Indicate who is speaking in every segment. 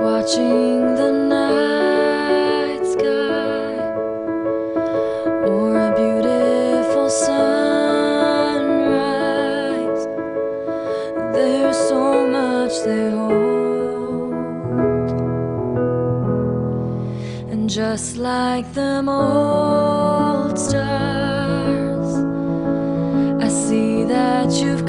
Speaker 1: watching the night sky or a beautiful sunrise. There's so much they hold. And just like them old stars, I see that you've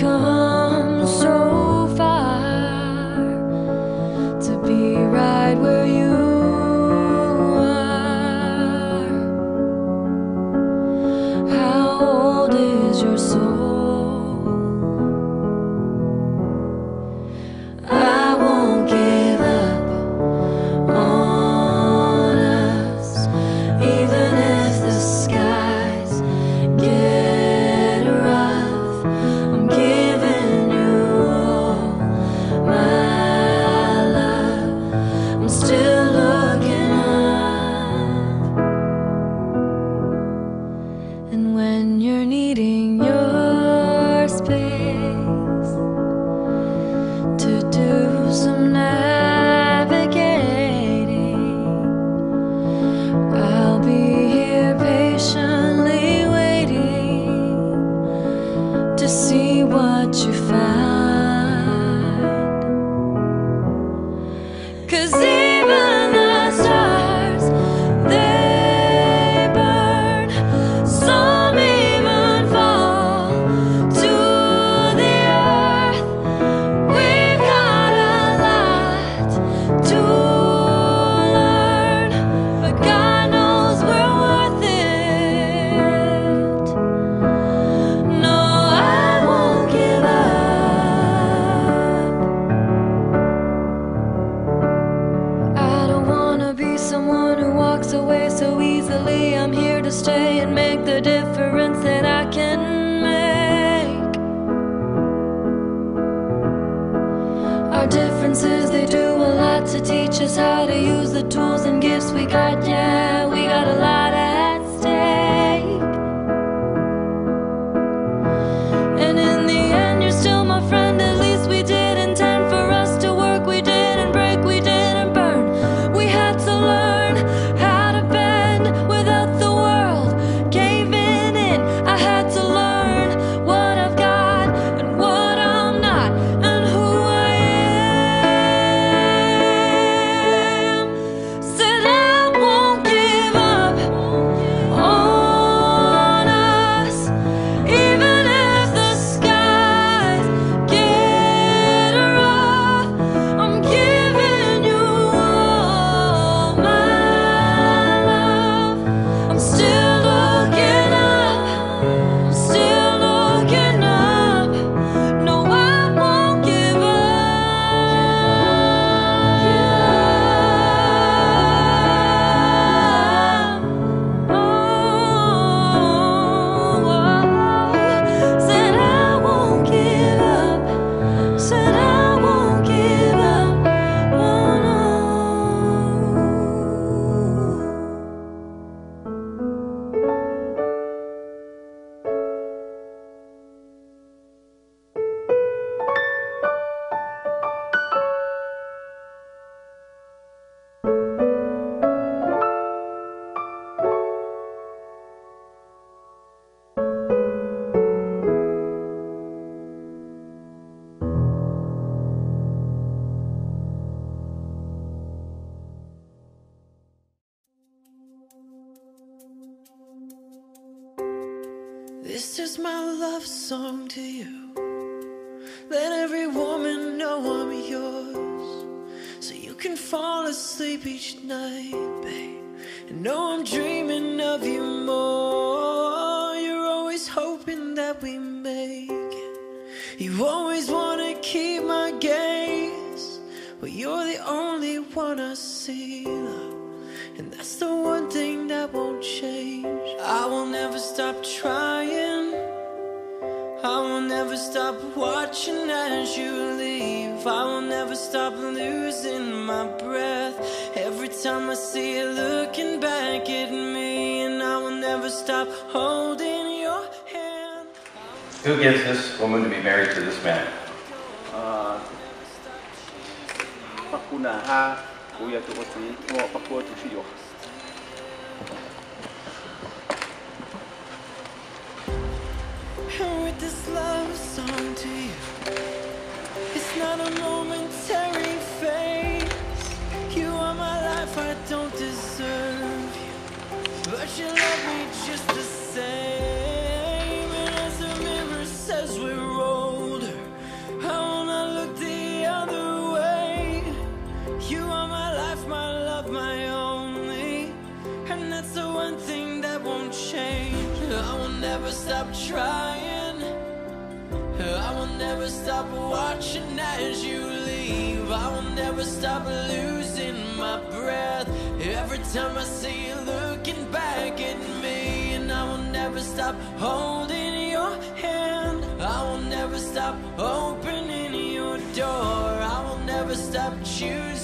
Speaker 1: to stay and make the difference that I can make. Our differences, they do a lot to teach us how to use the tools and gifts we got. Yeah,
Speaker 2: This is my love song to you. Let every woman know I'm yours. So you can fall asleep each night, babe. And know I'm dreaming of you more. You're always hoping that we make it. You always want to keep my gaze. But you're the only one I see, watching as you leave. I will never stop losing my breath. Every time I see you looking back at me, and I will never stop holding your hand.
Speaker 3: Who gives this woman to be married to this man?
Speaker 4: uh,
Speaker 2: And that's the one thing that won't change. I will never stop trying. I will never stop watching as you leave. I will never stop losing my breath. Every time I see you looking back at me, and I will never stop holding your hand. I will never stop opening your door. I will never stop choosing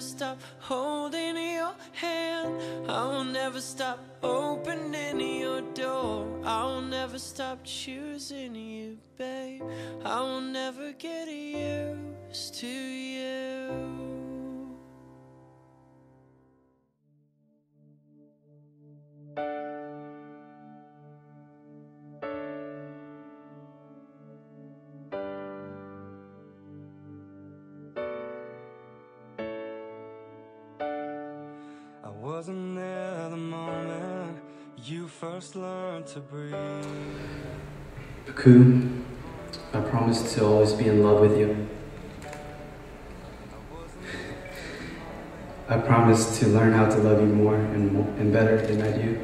Speaker 2: never stop holding your hand. I will never stop opening your door. I will never stop choosing you, babe. I will never get used to you.
Speaker 5: Wasn't there the moment you first learned to breathe.
Speaker 6: Pakou, I promise to always be in love with you. I promise to learn how to love you more and, more and better than I do.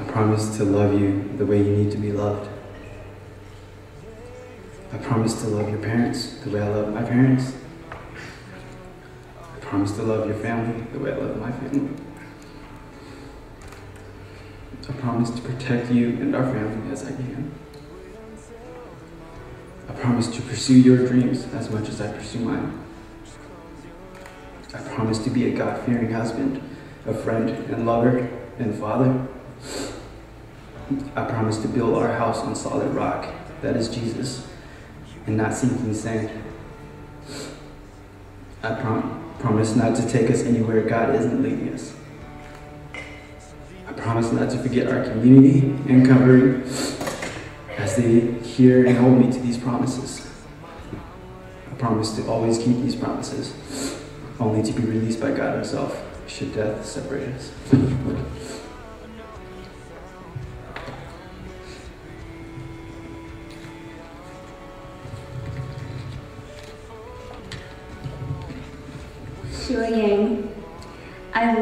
Speaker 6: I promise to love you the way you need to be loved. I promise to love your parents the way I love my parents. I promise to love your family the way I love my family. I promise to protect you and our family as I can. I promise to pursue your dreams as much as I pursue mine. I promise to be a God fearing husband, a friend and lover and father. I promise to build our house on solid rock, that is Jesus, and not sinking sand. I prom- promise not to take us anywhere God isn't leading us. I promise not to forget our community and covering as they hear and hold me to these promises. I promise to always keep these promises, only to be released by God Himself should death separate us.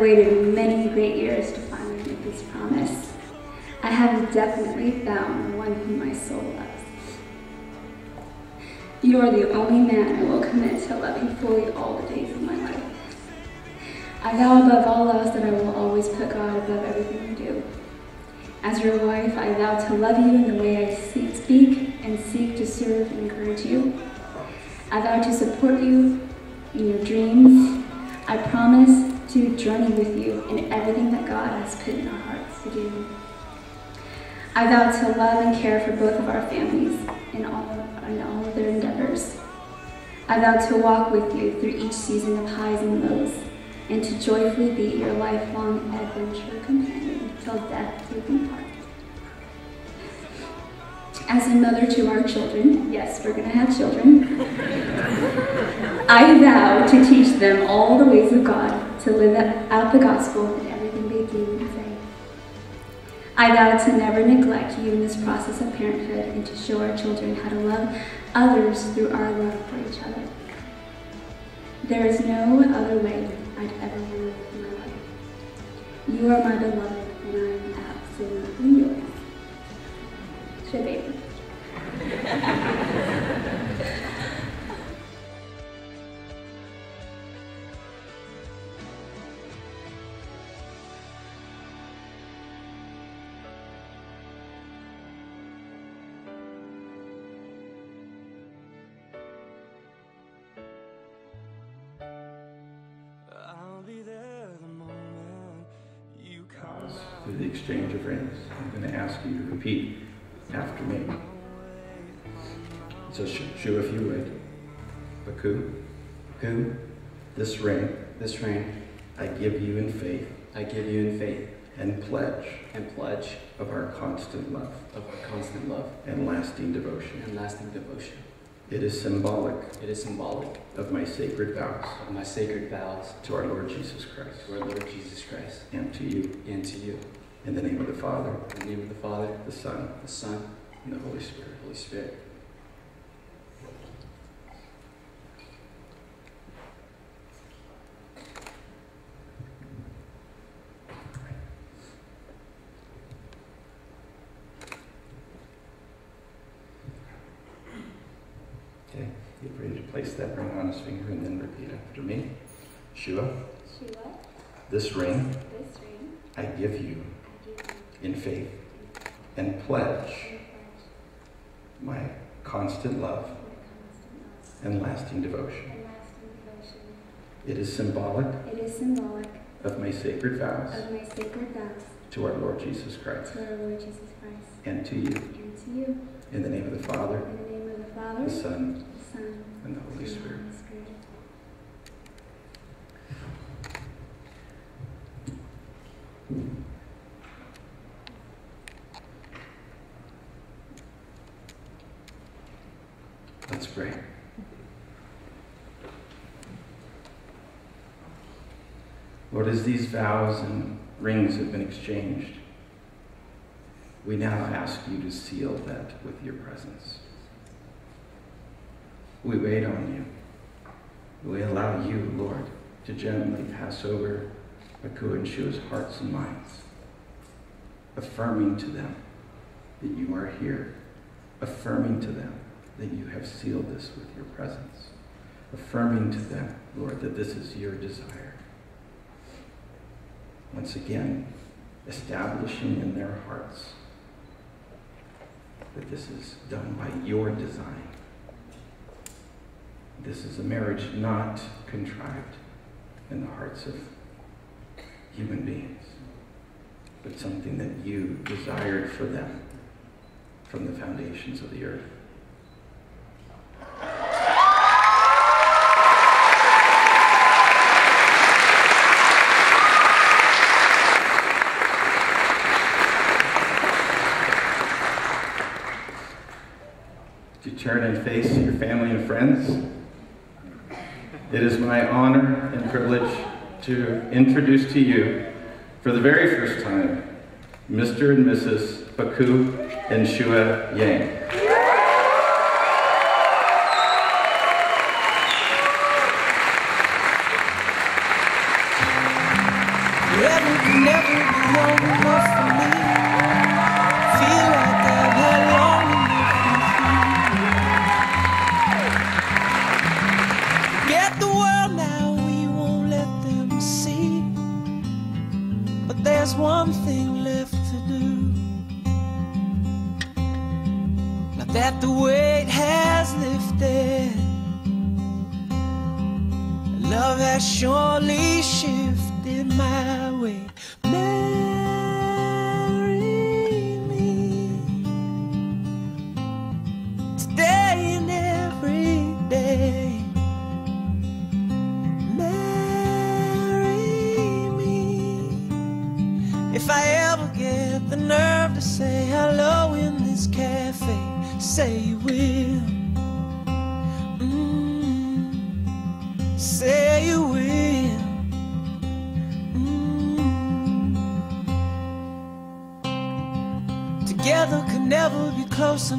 Speaker 7: Waited many great years to finally make this promise. I have definitely found the one whom my soul loves. You are the only man I will commit to loving fully all the days of my life. I vow above all else that I will always put God above everything I do. As your wife, I vow to love you in the way I speak and seek to serve and encourage you. I vow to support you in your dreams. I promise to journey with you in everything that God has put in our hearts to do. I vow to love and care for both of our families in all of, in all of their endeavors. I vow to walk with you through each season of highs and lows, and to joyfully be your lifelong adventure companion till death do we part. As a mother to our children, yes, we're gonna have children. I vow to teach them all the ways of God, to live out the gospel in everything they do and say. I vow to never neglect you in this process of parenthood and to show our children how to love others through our love for each other. There is no other way I'd ever want to live my life. You are my beloved, and I am absolutely yours. Shit,
Speaker 3: through the exchange of rings. I'm going to ask you to repeat after me. So, Shoua, if you would. Pakou, Pakou, this ring,
Speaker 6: This ring.
Speaker 3: I give you in faith.
Speaker 6: I give you in faith.
Speaker 3: And pledge.
Speaker 6: And pledge.
Speaker 3: Of our constant love.
Speaker 6: Of our constant love.
Speaker 3: And lasting devotion.
Speaker 6: and lasting devotion.
Speaker 3: It is symbolic.
Speaker 6: It is symbolic.
Speaker 3: Of my sacred vows.
Speaker 6: Of my sacred vows.
Speaker 3: To our Lord Jesus Christ.
Speaker 6: To our Lord Jesus Christ.
Speaker 3: And to you.
Speaker 6: and to you.
Speaker 3: In the name of the Father,
Speaker 6: In the name of the Father,
Speaker 3: the Son,
Speaker 6: the Son,
Speaker 3: and the Holy Spirit.
Speaker 6: Holy Spirit.
Speaker 3: Okay, get ready to place that ring on his finger and then repeat after me. Shoua,
Speaker 7: Sheila,
Speaker 3: this ring
Speaker 7: this ring
Speaker 3: I give you
Speaker 7: I give you
Speaker 3: in faith and pledge my constant love
Speaker 7: my constant love
Speaker 3: and lasting devotion.
Speaker 7: and lasting devotion.
Speaker 3: It is symbolic
Speaker 7: It is symbolic
Speaker 3: of my sacred vows
Speaker 7: of my sacred vows
Speaker 3: to our Lord Jesus Christ
Speaker 7: to our Lord Jesus Christ
Speaker 3: and to you.
Speaker 7: and to you.
Speaker 3: In the name of the Father,
Speaker 7: In the name of the Father,
Speaker 3: the Son,
Speaker 7: the Son,
Speaker 3: and the Holy Spirit. Let's pray. Lord, as these vows and rings have been exchanged, we now ask you to seal that with your presence. We wait on you. We allow you, Lord, to gently pass over Pakou and Shoua's hearts and minds, affirming to them that you are here, affirming to them that you have sealed this with your presence, affirming to them, Lord, that this is your desire. Once again, establishing in their hearts that this is done by your design. This is a marriage not contrived in the hearts of human beings, but something that you desired for them from the foundations of the earth. Turn and face your family and friends? It is my honor and privilege to introduce to you, for the very first time, Mr. and Mrs. Pakou and Shoua Yang.
Speaker 2: Today